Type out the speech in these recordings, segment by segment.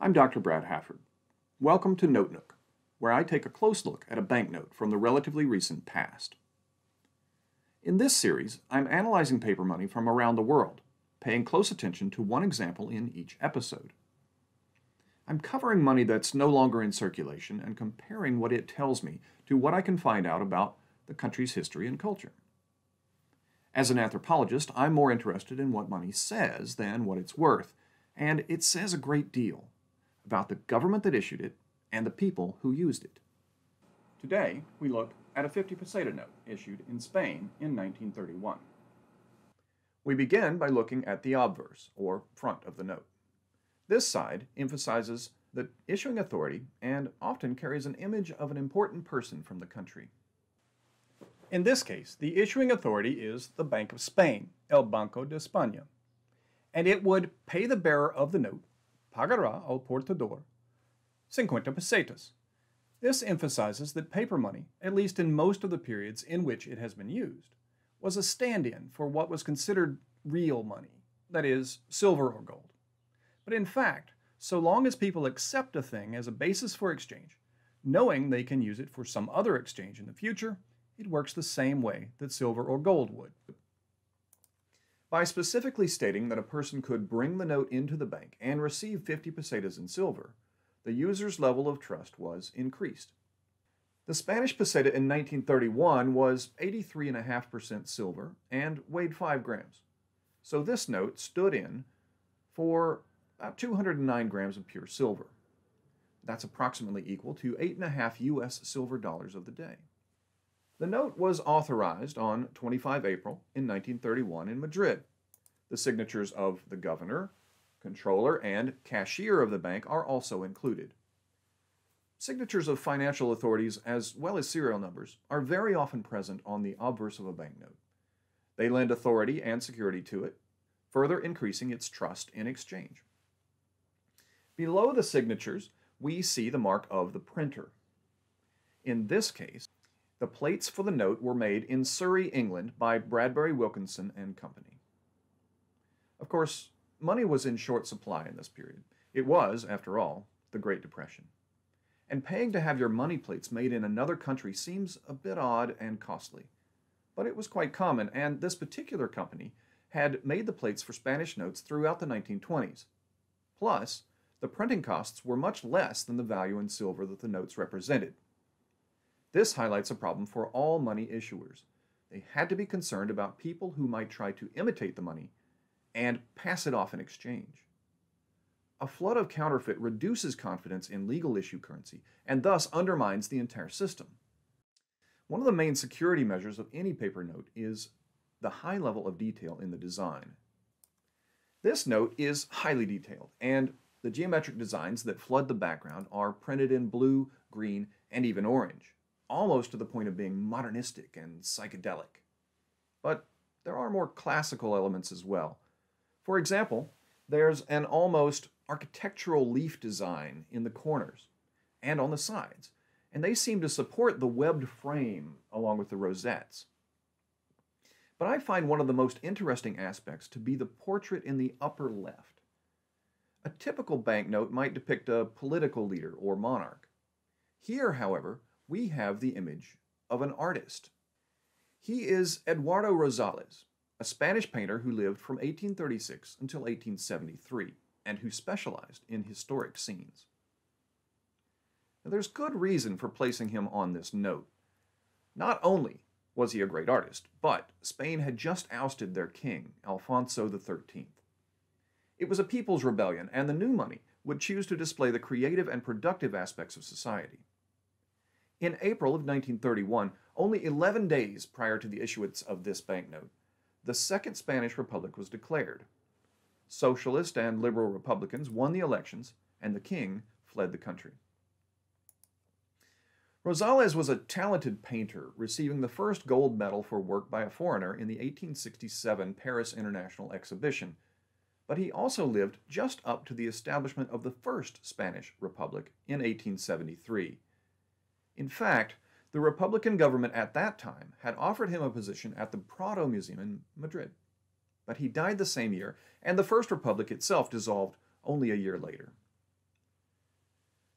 I'm Dr. Brad Hafford. Welcome to Note Nook, where I take a close look at a banknote from the relatively recent past. In this series, I'm analyzing paper money from around the world, paying close attention to one example in each episode. I'm covering money that's no longer in circulation and comparing what it tells me to what I can find out about the country's history and culture. As an anthropologist, I'm more interested in what money says than what it's worth, and it says a great deal about the government that issued it and the people who used it. Today, we look at a 50 peseta note issued in Spain in 1931. We begin by looking at the obverse, or front of the note. This side emphasizes the issuing authority and often carries an image of an important person from the country. In this case, the issuing authority is the Bank of Spain, El Banco de España, and it would pay the bearer of the note, pagará al portador, 50 pesetas. This emphasizes that paper money, at least in most of the periods in which it has been used, was a stand-in for what was considered real money, that is, silver or gold. But in fact, so long as people accept a thing as a basis for exchange, knowing they can use it for some other exchange in the future, it works the same way that silver or gold would. By specifically stating that a person could bring the note into the bank and receive 50 pesetas in silver, the user's level of trust was increased. The Spanish peseta in 1931 was 83.5% silver and weighed 5 grams. So this note stood in for about 209 grams of pure silver. That's approximately equal to 8.5 US silver dollars of the day. The note was authorized on 25 April in 1931 in Madrid. The signatures of the governor, controller, and cashier of the bank are also included. Signatures of financial authorities, as well as serial numbers, are very often present on the obverse of a banknote. They lend authority and security to it, further increasing its trust in exchange. Below the signatures, we see the mark of the printer. In this case, the plates for the note were made in Surrey, England by Bradbury Wilkinson and Company. Of course, money was in short supply in this period. It was, after all, the Great Depression. And paying to have your money plates made in another country seems a bit odd and costly. But it was quite common, and this particular company had made the plates for Spanish notes throughout the 1920s. Plus, the printing costs were much less than the value in silver that the notes represented. This highlights a problem for all money issuers. They had to be concerned about people who might try to imitate the money and pass it off in exchange. A flood of counterfeit reduces confidence in legal issue currency and thus undermines the entire system. One of the main security measures of any paper note is the high level of detail in the design. This note is highly detailed, and the geometric designs that flood the background are printed in blue, green, and even orange almost to the point of being modernistic and psychedelic. But there are more classical elements as well. For example, there's an almost architectural leaf design in the corners and on the sides, and they seem to support the webbed frame along with the rosettes. But I find one of the most interesting aspects to be the portrait in the upper left. A typical banknote might depict a political leader or monarch. Here, however, we have the image of an artist. He is Eduardo Rosales, a Spanish painter who lived from 1836 until 1873 and who specialized in historic scenes. Now, there's good reason for placing him on this note. Not only was he a great artist, but Spain had just ousted their king, Alfonso XIII. It was a people's rebellion, and the new money would choose to display the creative and productive aspects of society. In April of 1931, only 11 days prior to the issuance of this banknote, the Second Spanish Republic was declared. Socialist and liberal Republicans won the elections, and the king fled the country. Rosales was a talented painter, receiving the first gold medal for work by a foreigner in the 1867 Paris International Exhibition, but he also lived just up to the establishment of the First Spanish Republic in 1873. In fact, the Republican government at that time had offered him a position at the Prado Museum in Madrid. But he died the same year, and the First Republic itself dissolved only a year later.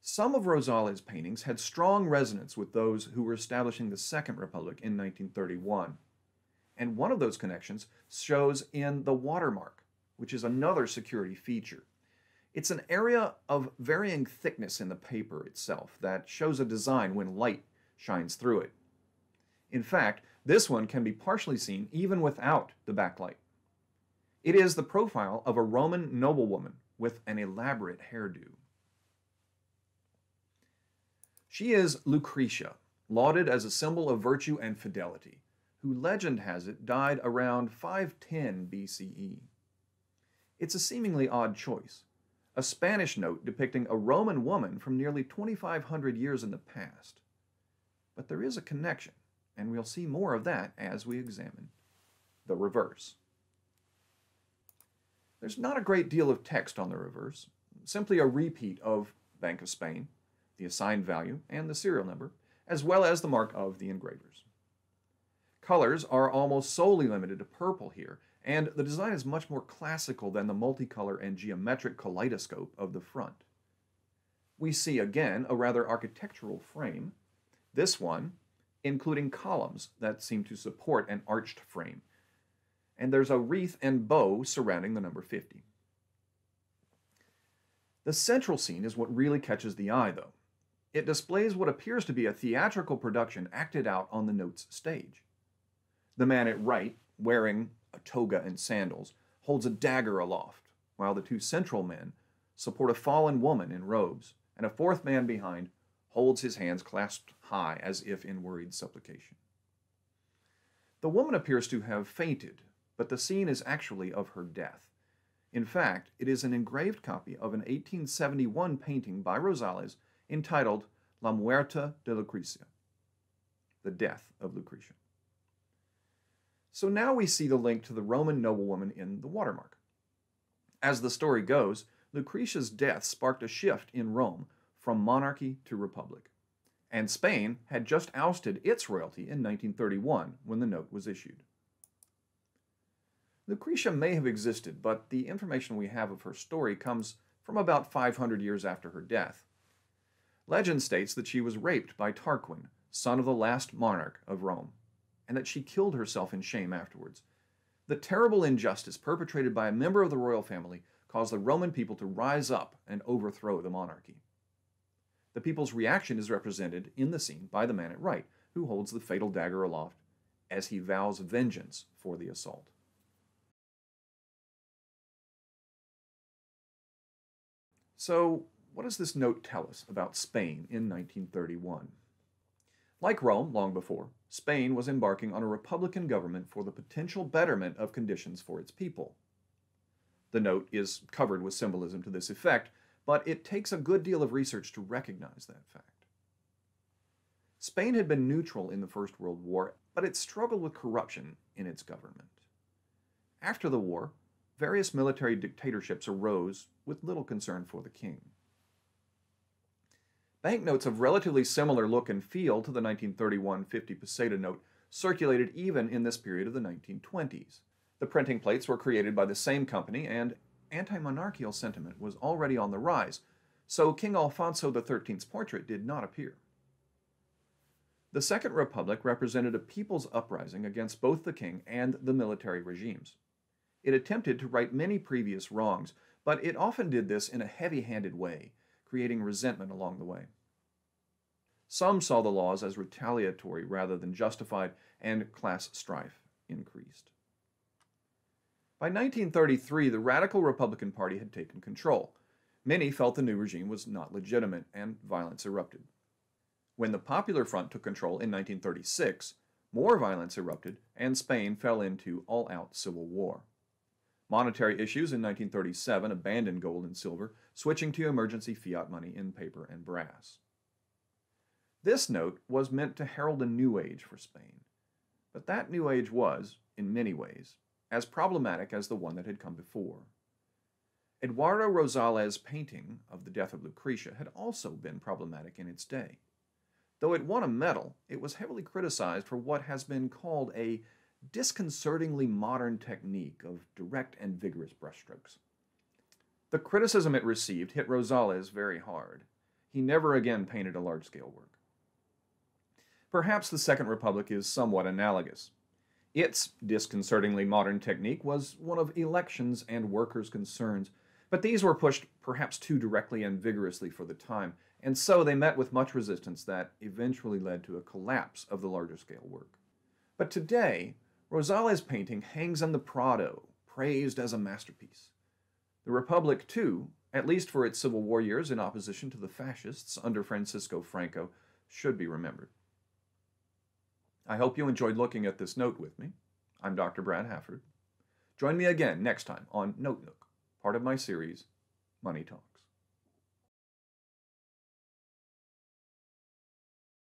Some of Rosales' paintings had strong resonance with those who were establishing the Second Republic in 1931. And one of those connections shows in the watermark, which is another security feature. It's an area of varying thickness in the paper itself that shows a design when light shines through it. In fact, this one can be partially seen even without the backlight. It is the profile of a Roman noblewoman with an elaborate hairdo. She is Lucretia, lauded as a symbol of virtue and fidelity, who legend has it died around 510 BCE. It's a seemingly odd choice, a Spanish note depicting a Roman woman from nearly 2,500 years in the past. But there is a connection, and we'll see more of that as we examine the reverse. There's not a great deal of text on the reverse, simply a repeat of Bank of Spain, the assigned value, and the serial number, as well as the mark of the engravers. Colors are almost solely limited to purple here, and the design is much more classical than the multicolor and geometric kaleidoscope of the front. We see again a rather architectural frame, this one including columns that seem to support an arched frame, and there's a wreath and bow surrounding the number 50. The central scene is what really catches the eye, though. It displays what appears to be a theatrical production acted out on the note's stage. The man at right, wearing toga and sandals, holds a dagger aloft, while the two central men support a fallen woman in robes, and a fourth man behind holds his hands clasped high as if in worried supplication. The woman appears to have fainted but the scene is actually of her death. In fact, it is an engraved copy of an 1871 painting by Rosales entitled La Muerte de Lucrecia, The Death of Lucretia. So now we see the link to the Roman noblewoman in the watermark. As the story goes, Lucretia's death sparked a shift in Rome from monarchy to republic, and Spain had just ousted its royalty in 1931 when the note was issued. Lucretia may have existed, but the information we have of her story comes from about 500 years after her death. Legend states that she was raped by Tarquin, son of the last monarch of Rome, and that she killed herself in shame afterwards. The terrible injustice perpetrated by a member of the royal family caused the Roman people to rise up and overthrow the monarchy. The people's reaction is represented in the scene by the man at right, who holds the fatal dagger aloft as he vows vengeance for the assault. So, what does this note tell us about Spain in 1931? Like Rome long before, Spain was embarking on a republican government for the potential betterment of conditions for its people. The note is covered with symbolism to this effect, but it takes a good deal of research to recognize that fact. Spain had been neutral in the First World War, but it struggled with corruption in its government. After the war, various military dictatorships arose with little concern for the king. Banknotes of relatively similar look and feel to the 1931 50 peseta note circulated even in this period of the 1920s. The printing plates were created by the same company, and anti monarchical sentiment was already on the rise, so King Alfonso XIII's portrait did not appear. The Second Republic represented a people's uprising against both the king and the military regimes. It attempted to right many previous wrongs, but it often did this in a heavy handed way, creating resentment along the way. Some saw the laws as retaliatory rather than justified, and class strife increased. By 1933, the Radical Republican Party had taken control. Many felt the new regime was not legitimate, and violence erupted. When the Popular Front took control in 1936, more violence erupted, and Spain fell into all out civil war. Monetary issues in 1937 abandoned gold and silver, switching to emergency fiat money in paper and brass. This note was meant to herald a new age for Spain, but that new age was, in many ways, as problematic as the one that had come before. Eduardo Rosales' painting of the death of Lucretia had also been problematic in its day. Though it won a medal, it was heavily criticized for what has been called a disconcertingly modern technique of direct and vigorous brushstrokes. The criticism it received hit Rosales very hard. he never again painted a large scale work. Perhaps the Second Republic is somewhat analogous. Its disconcertingly modern technique was one of elections and workers' concerns, but these were pushed perhaps too directly and vigorously for the time, and so they met with much resistance that eventually led to a collapse of the larger scale work. But today, Rosales' painting hangs in the Prado, praised as a masterpiece. The Republic, too, at least for its Civil War years in opposition to the fascists under Francisco Franco, should be remembered. I hope you enjoyed looking at this note with me. I'm Dr. Brad Hafford. Join me again next time on Note Nook, part of my series, Money Talk.